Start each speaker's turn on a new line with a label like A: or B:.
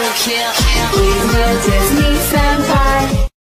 A: I got we rifle